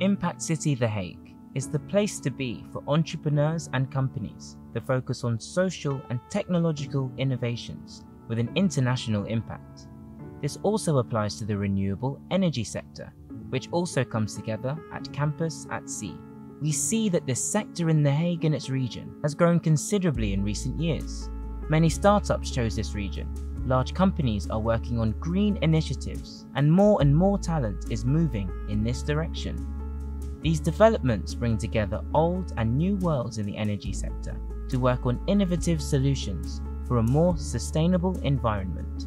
ImpactCity The Hague is the place to be for entrepreneurs and companies that focus on social and technological innovations with an international impact. This also applies to the renewable energy sector, which also comes together at Campus at Sea. We see that this sector in The Hague and its region has grown considerably in recent years. Many startups chose this region. Large companies are working on green initiatives, and more and more talent is moving in this direction. These developments bring together old and new worlds in the energy sector to work on innovative solutions for a more sustainable environment.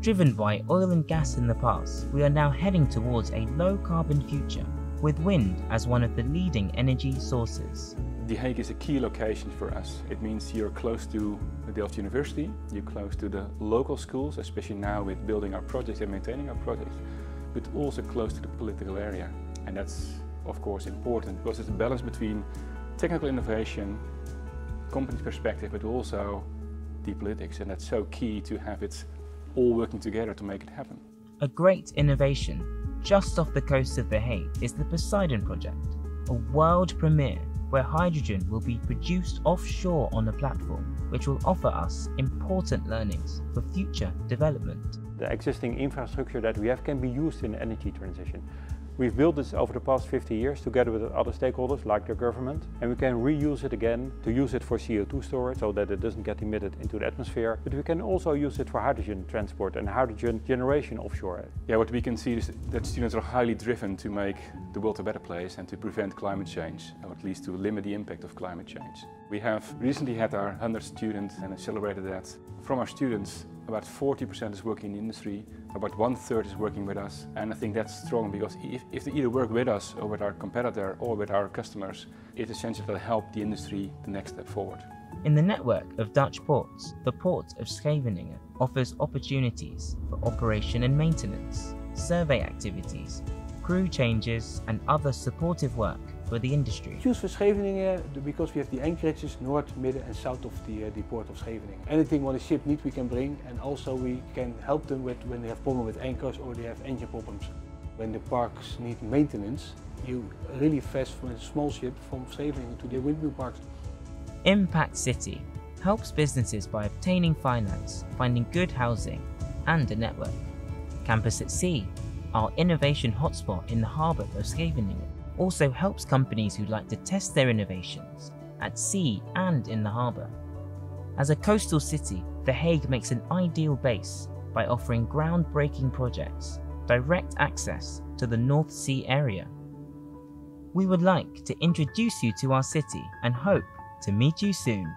Driven by oil and gas in the past, we are now heading towards a low carbon future with wind as one of the leading energy sources. The Hague is a key location for us. It means you're close to the Delft University, you're close to the local schools, especially now with building our projects and maintaining our projects, but also close to the political area. And that's of course important because it's a balance between technical innovation, company perspective, but also the politics. And that's so key to have it all working together to make it happen. A great innovation just off the coast of The Hague is the PosHYdon Project, a world premiere where hydrogen will be produced offshore on a platform, which will offer us important learnings for future development. The existing infrastructure that we have can be used in the energy transition. We've built this over the past 50 years together with other stakeholders like the government and we can reuse it again to use it for CO2 storage so that it doesn't get emitted into the atmosphere. But we can also use it for hydrogen transport and hydrogen generation offshore. Yeah, what we can see is that students are highly driven to make the world a better place and to prevent climate change, or at least to limit the impact of climate change. We have recently had our 100th student and celebrated that. From our students, about 40% is working in the industry, about one third is working with us. And I think that's strong because if, if they either work with us or with our competitor or with our customers, it's essential to help the industry the next step forward. In the network of Dutch ports, the Port of Scheveningen offers opportunities for operation and maintenance, survey activities, crew changes and other supportive work for the industry. Choose for Scheveningen because we have the anchorages north, middle and south of the, uh, the port of Scheveningen. Anything on a ship needs we can bring and also we can help them with when they have problem with anchors or they have engine problems. When the parks need maintenance, you really fast from a small ship from Scheveningen to the windmill parks. ImpactCity helps businesses by obtaining finance, finding good housing and a network. Campus at Sea, our innovation hotspot in the harbour of Scheveningen, also helps companies who like to test their innovations at sea and in the harbour. As a coastal city, The Hague makes an ideal base by offering groundbreaking projects, direct access to the North Sea area. We would like to introduce you to our city and hope to meet you soon.